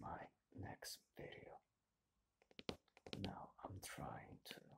my next video. Now I'm trying to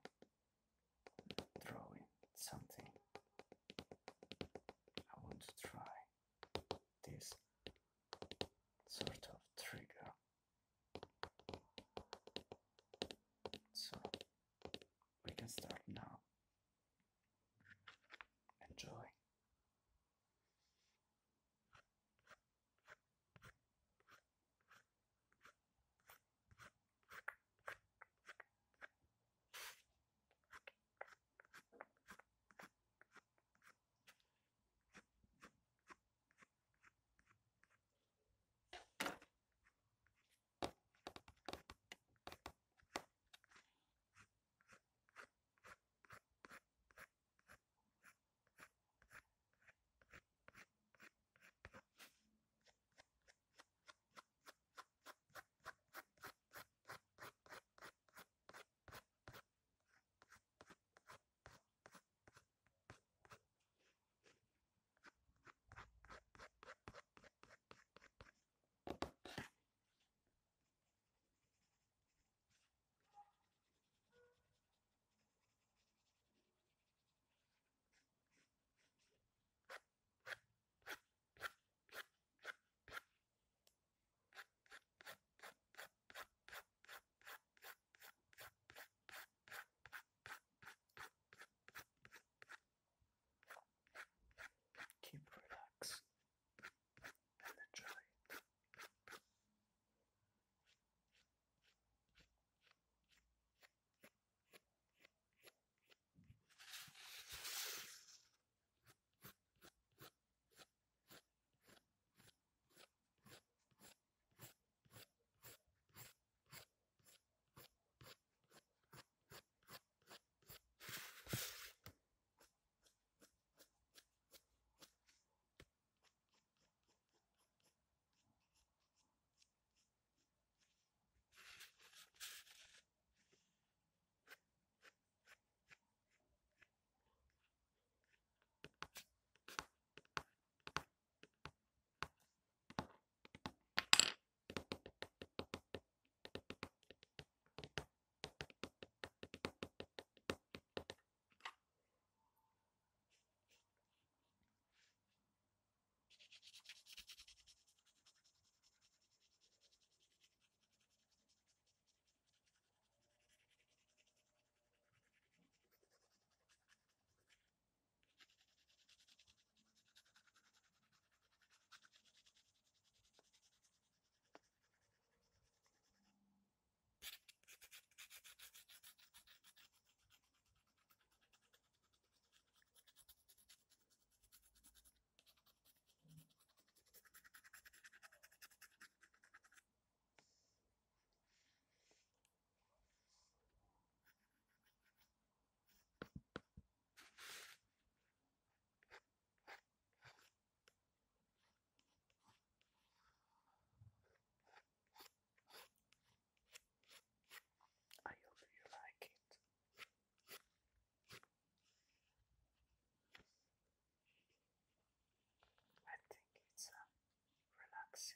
Thanks.